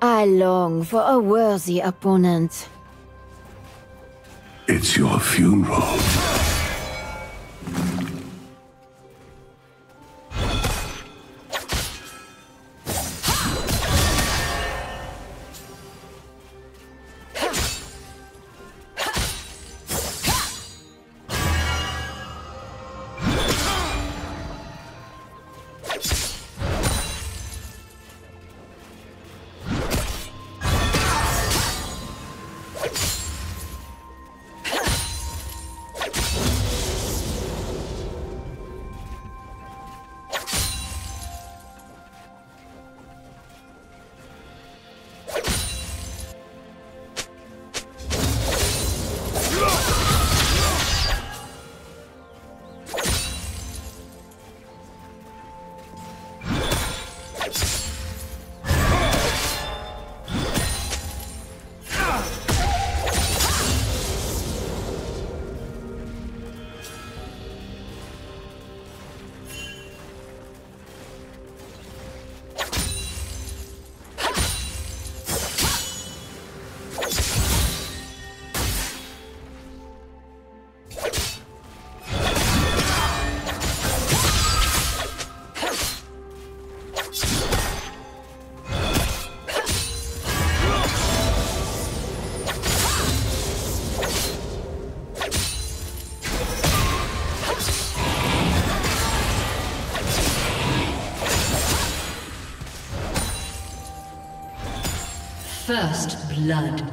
I long for a worthy opponent. It's your funeral. Blood.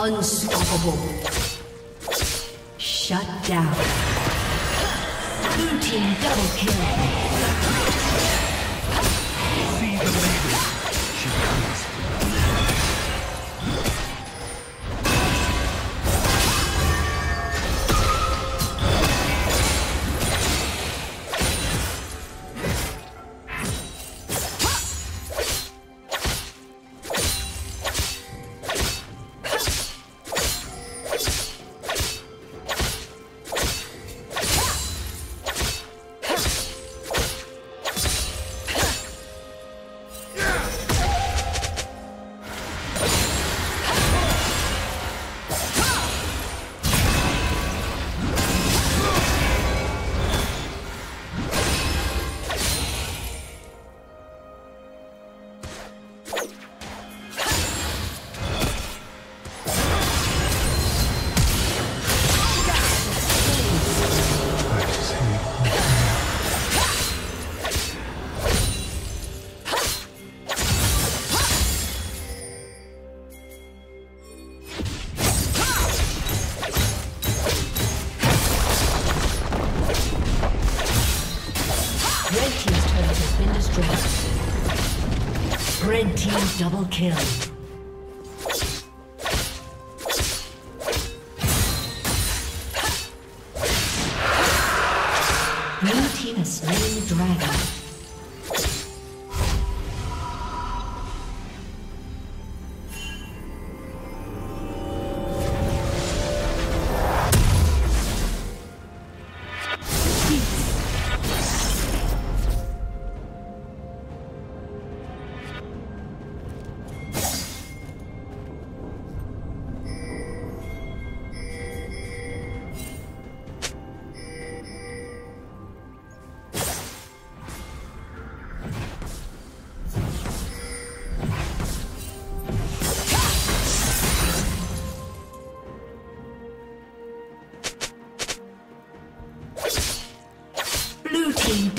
Unstoppable. Shut down. Blue team double kill. Double kill.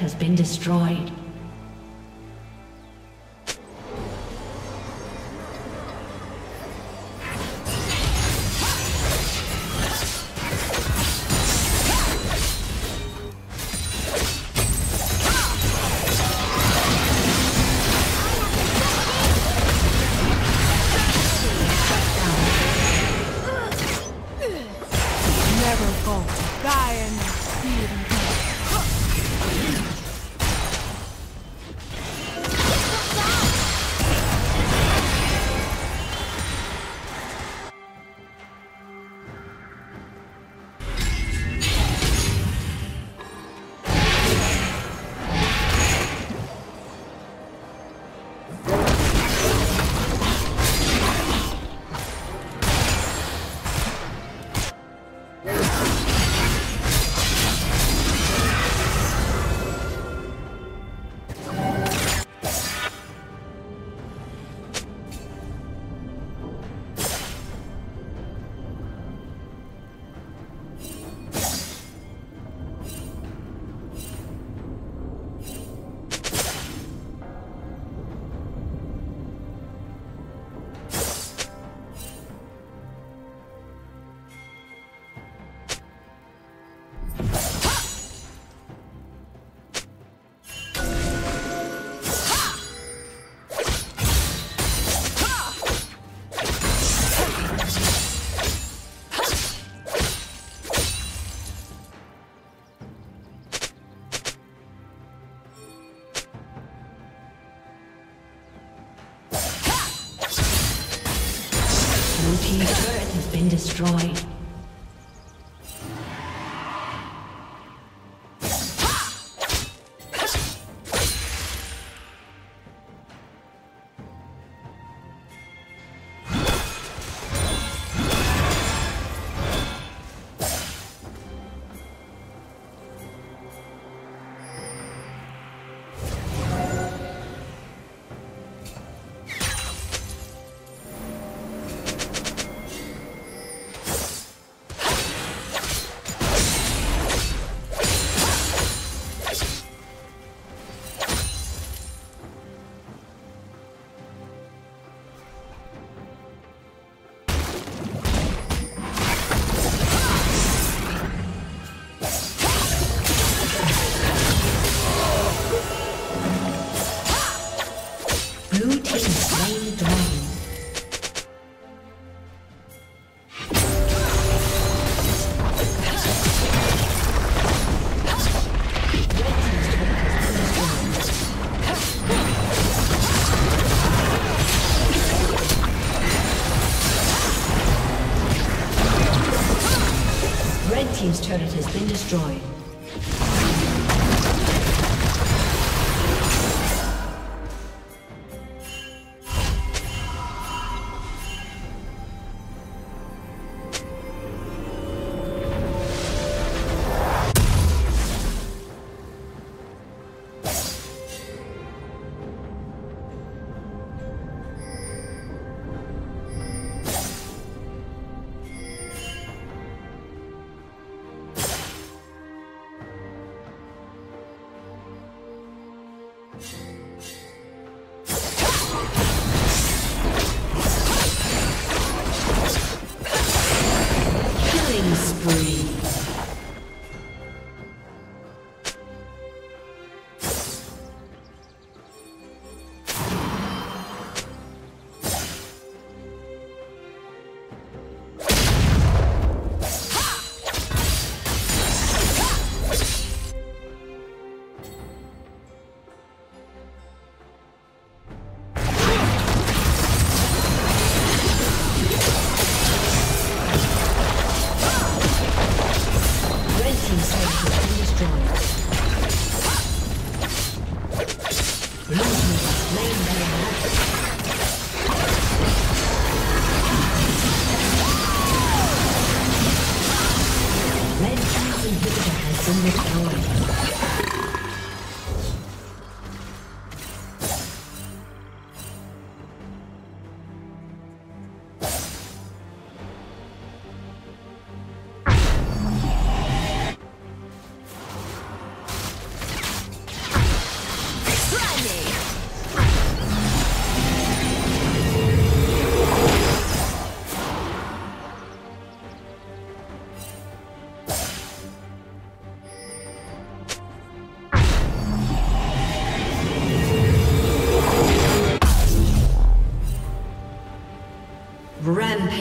has been destroyed. Destroyed.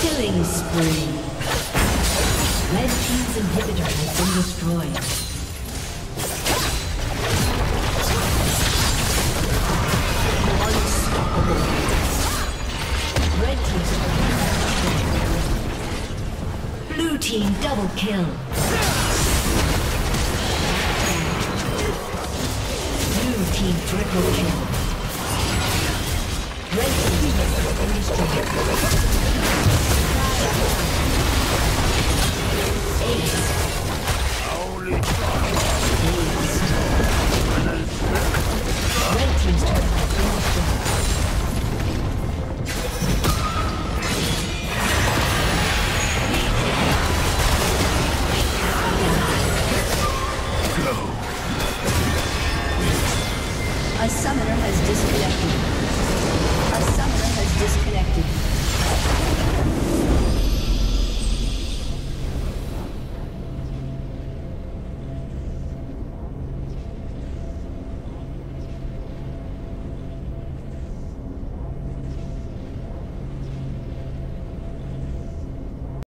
Killing spree. Red Team's inhibitor has been destroyed. double. Blue team triple kill.